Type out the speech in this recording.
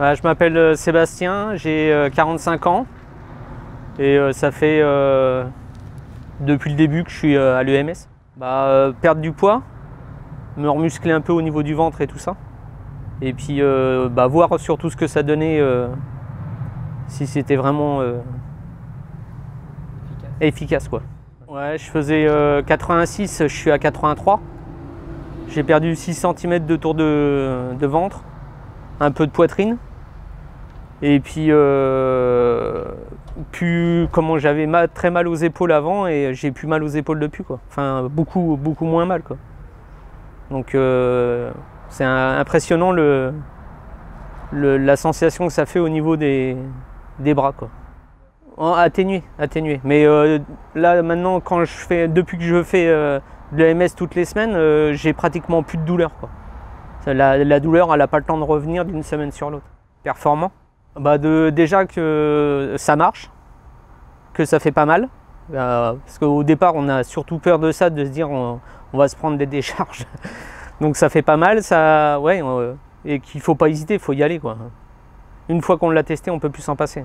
Je m'appelle euh, Sébastien, j'ai euh, 45 ans et euh, ça fait euh, depuis le début que je suis euh, à l'EMS. Bah, euh, perdre du poids, me remuscler un peu au niveau du ventre et tout ça. Et puis euh, bah, voir surtout ce que ça donnait, euh, si c'était vraiment euh, efficace. quoi. Ouais, je faisais euh, 86, je suis à 83. J'ai perdu 6 cm de tour de, de ventre, un peu de poitrine. Et puis, euh, plus, comment j'avais très mal aux épaules avant et j'ai plus mal aux épaules depuis quoi. Enfin, beaucoup, beaucoup moins mal quoi. Donc, euh, c'est impressionnant le, le- la sensation que ça fait au niveau des, des bras quoi. Atténué, atténué. Mais euh, là maintenant, quand je fais, depuis que je fais de l'EMS toutes les semaines, j'ai pratiquement plus de douleur quoi. La, douleur, elle n'a pas le temps de revenir d'une semaine sur l'autre. Performant bah de, Déjà que ça marche, que ça fait pas mal. Euh, parce qu'au départ, on a surtout peur de ça, de se dire on, va se prendre des décharges. Donc ça fait pas mal, ça, ouais, et qu'il faut pas hésiter, il faut y aller quoi. Une fois qu'on l'a testé, on peut plus s'en passer.